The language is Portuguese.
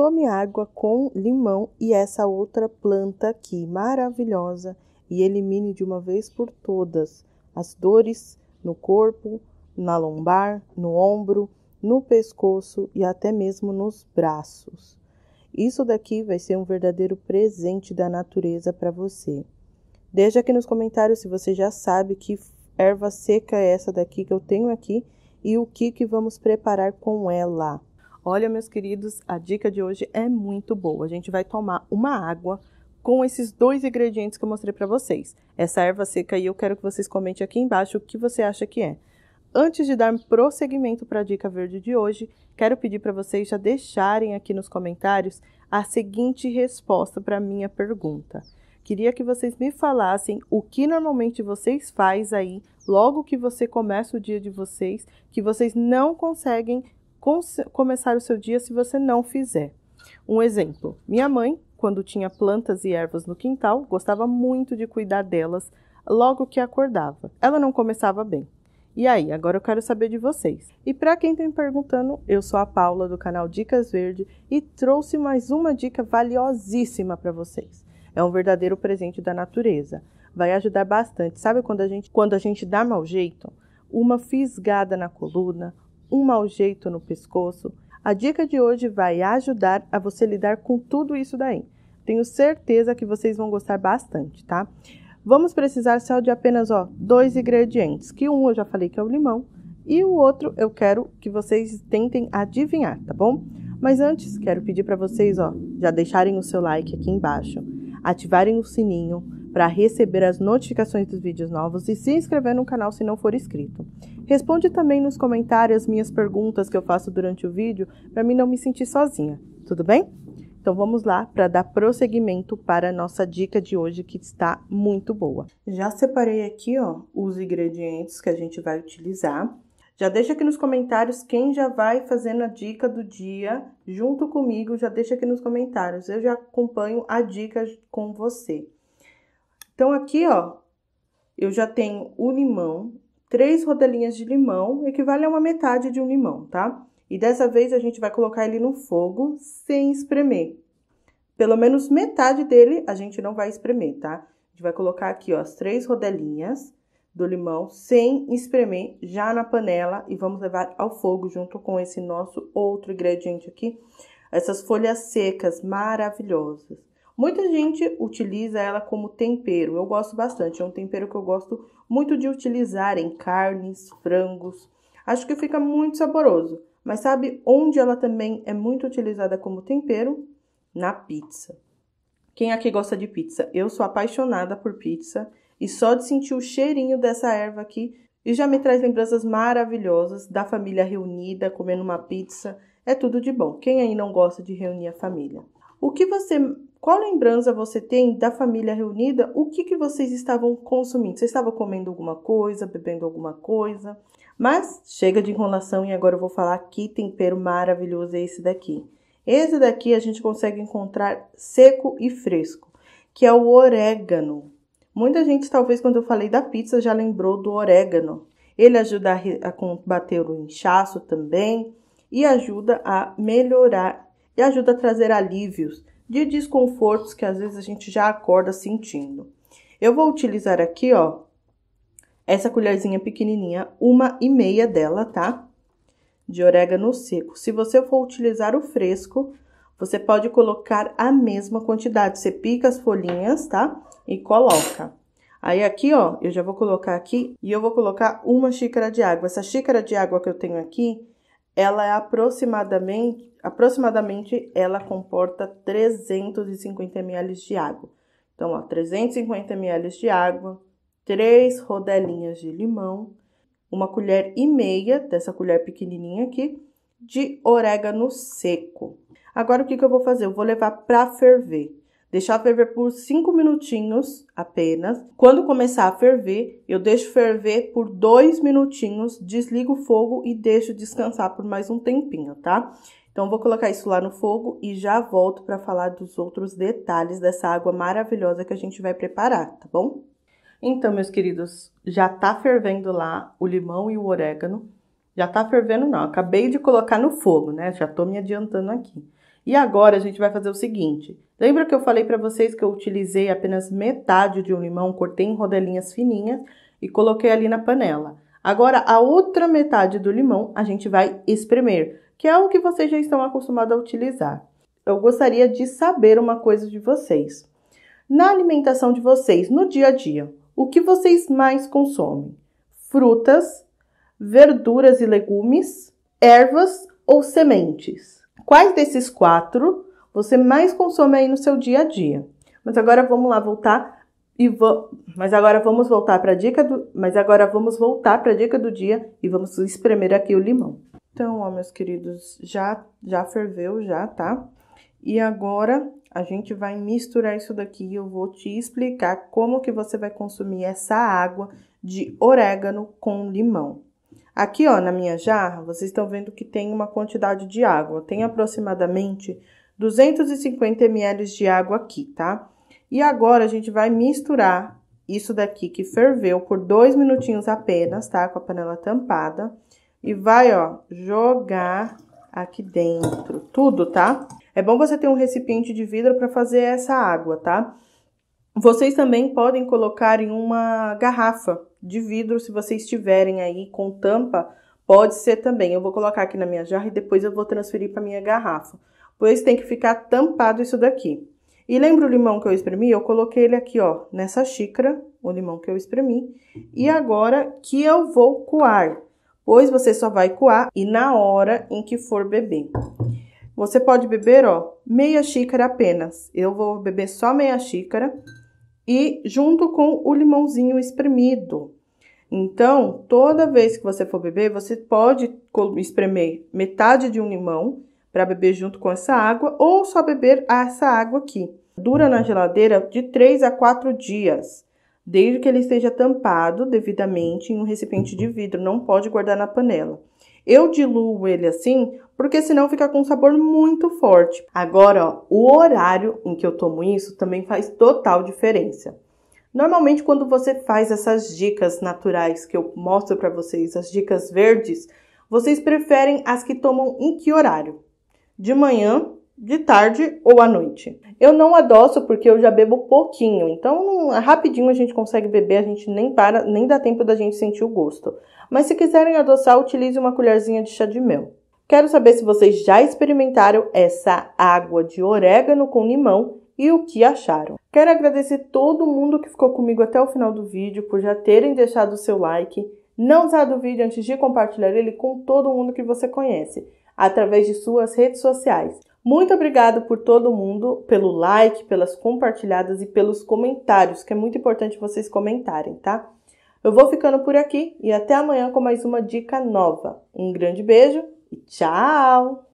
tome água com limão e essa outra planta aqui, maravilhosa, e elimine de uma vez por todas as dores no corpo, na lombar, no ombro, no pescoço e até mesmo nos braços. Isso daqui vai ser um verdadeiro presente da natureza para você. Deixa aqui nos comentários se você já sabe que erva seca é essa daqui que eu tenho aqui e o que, que vamos preparar com ela. Olha, meus queridos, a dica de hoje é muito boa. A gente vai tomar uma água com esses dois ingredientes que eu mostrei para vocês. Essa erva seca aí, eu quero que vocês comentem aqui embaixo o que você acha que é. Antes de dar prosseguimento para a dica verde de hoje, quero pedir para vocês já deixarem aqui nos comentários a seguinte resposta para minha pergunta. Queria que vocês me falassem o que normalmente vocês faz aí, logo que você começa o dia de vocês, que vocês não conseguem começar o seu dia se você não fizer. Um exemplo: minha mãe, quando tinha plantas e ervas no quintal, gostava muito de cuidar delas logo que acordava. Ela não começava bem. E aí, agora eu quero saber de vocês. E para quem está me perguntando, eu sou a Paula do canal Dicas Verde e trouxe mais uma dica valiosíssima para vocês. É um verdadeiro presente da natureza. Vai ajudar bastante. Sabe quando a gente, quando a gente dá mau jeito? Uma fisgada na coluna, um mau jeito no pescoço. A dica de hoje vai ajudar a você lidar com tudo isso daí. Tenho certeza que vocês vão gostar bastante, tá? Vamos precisar só de apenas ó, dois ingredientes, que um eu já falei que é o limão e o outro eu quero que vocês tentem adivinhar, tá bom? Mas antes, quero pedir para vocês, ó, já deixarem o seu like aqui embaixo, ativarem o sininho para receber as notificações dos vídeos novos e se inscrever no canal se não for inscrito. Responde também nos comentários as minhas perguntas que eu faço durante o vídeo para mim não me sentir sozinha, tudo bem? Então vamos lá para dar prosseguimento para a nossa dica de hoje que está muito boa. Já separei aqui, ó, os ingredientes que a gente vai utilizar. Já deixa aqui nos comentários quem já vai fazendo a dica do dia junto comigo, já deixa aqui nos comentários. Eu já acompanho a dica com você. Então aqui, ó, eu já tenho o limão, três rodelinhas de limão, equivale a uma metade de um limão, tá? E dessa vez a gente vai colocar ele no fogo sem espremer. Pelo menos metade dele a gente não vai espremer, tá? A gente vai colocar aqui, ó, as três rodelinhas do limão sem espremer já na panela e vamos levar ao fogo junto com esse nosso outro ingrediente aqui, essas folhas secas maravilhosas. Muita gente utiliza ela como tempero, eu gosto bastante, é um tempero que eu gosto muito de utilizar em carnes, frangos, acho que fica muito saboroso. Mas sabe onde ela também é muito utilizada como tempero? Na pizza. Quem aqui gosta de pizza? Eu sou apaixonada por pizza e só de sentir o cheirinho dessa erva aqui e já me traz lembranças maravilhosas da família reunida, comendo uma pizza. É tudo de bom. Quem aí não gosta de reunir a família? O que você, qual lembrança você tem da família reunida? O que, que vocês estavam consumindo? Você estava comendo alguma coisa, bebendo alguma coisa? Mas chega de enrolação e agora eu vou falar que tempero maravilhoso é esse daqui. Esse daqui a gente consegue encontrar seco e fresco, que é o orégano. Muita gente, talvez, quando eu falei da pizza, já lembrou do orégano. Ele ajuda a combater o inchaço também e ajuda a melhorar e ajuda a trazer alívios de desconfortos que às vezes a gente já acorda sentindo. Eu vou utilizar aqui, ó, essa colherzinha pequenininha, uma e meia dela, tá? De orégano seco. Se você for utilizar o fresco, você pode colocar a mesma quantidade. Você pica as folhinhas, tá? E coloca. Aí aqui, ó, eu já vou colocar aqui e eu vou colocar uma xícara de água. Essa xícara de água que eu tenho aqui, ela é aproximadamente, aproximadamente ela comporta 350 ml de água. Então, ó, 350 ml de água, três rodelinhas de limão, uma colher e meia dessa colher pequenininha aqui de orégano seco. Agora, o que, que eu vou fazer? Eu vou levar para ferver. Deixar ferver por 5 minutinhos apenas. Quando começar a ferver, eu deixo ferver por 2 minutinhos, desligo o fogo e deixo descansar por mais um tempinho, tá? Então, vou colocar isso lá no fogo e já volto para falar dos outros detalhes dessa água maravilhosa que a gente vai preparar, tá bom? Então, meus queridos, já tá fervendo lá o limão e o orégano. Já tá fervendo não, acabei de colocar no fogo, né? Já tô me adiantando aqui. E agora a gente vai fazer o seguinte. Lembra que eu falei para vocês que eu utilizei apenas metade de um limão, cortei em rodelinhas fininhas e coloquei ali na panela. Agora a outra metade do limão a gente vai espremer, que é o que vocês já estão acostumados a utilizar. Eu gostaria de saber uma coisa de vocês. Na alimentação de vocês, no dia a dia, o que vocês mais consomem? Frutas, verduras e legumes, ervas ou sementes? Quais desses quatro você mais consome aí no seu dia a dia? Mas agora vamos lá voltar e vou, mas agora vamos voltar para a dica do, mas agora vamos voltar para a dica do dia e vamos espremer aqui o limão. Então, ó, meus queridos, já já ferveu já, tá? E agora a gente vai misturar isso daqui eu vou te explicar como que você vai consumir essa água de orégano com limão. Aqui, ó, na minha jarra, vocês estão vendo que tem uma quantidade de água. Tem aproximadamente 250 ml de água aqui, tá? E agora a gente vai misturar isso daqui que ferveu por dois minutinhos apenas, tá? Com a panela tampada. E vai, ó, jogar aqui dentro tudo, tá? É bom você ter um recipiente de vidro para fazer essa água, tá? Vocês também podem colocar em uma garrafa de vidro, se vocês tiverem aí com tampa, pode ser também. Eu vou colocar aqui na minha jarra e depois eu vou transferir para minha garrafa. Pois tem que ficar tampado isso daqui. E lembra o limão que eu espremi? Eu coloquei ele aqui, ó, nessa xícara, o limão que eu espremi. E agora que eu vou coar, pois você só vai coar e na hora em que for beber. Você pode beber, ó, meia xícara apenas. Eu vou beber só meia xícara e junto com o limãozinho espremido. Então, toda vez que você for beber, você pode espremer metade de um limão para beber junto com essa água ou só beber essa água aqui. Dura na geladeira de 3 a 4 dias, desde que ele esteja tampado devidamente em um recipiente de vidro, não pode guardar na panela. Eu diluo ele assim, porque senão fica com um sabor muito forte. Agora, ó, o horário em que eu tomo isso também faz total diferença. Normalmente, quando você faz essas dicas naturais que eu mostro para vocês, as dicas verdes, vocês preferem as que tomam em que horário? De manhã, de tarde ou à noite. Eu não adoço porque eu já bebo pouquinho, então rapidinho a gente consegue beber, a gente nem para, nem dá tempo da gente sentir o gosto. Mas se quiserem adoçar, utilize uma colherzinha de chá de mel. Quero saber se vocês já experimentaram essa água de orégano com limão e o que acharam. Quero agradecer todo mundo que ficou comigo até o final do vídeo por já terem deixado o seu like. Não saia do vídeo antes de compartilhar ele com todo mundo que você conhece, através de suas redes sociais. Muito obrigado por todo mundo, pelo like, pelas compartilhadas e pelos comentários, que é muito importante vocês comentarem, tá? Eu vou ficando por aqui e até amanhã com mais uma dica nova. Um grande beijo e tchau!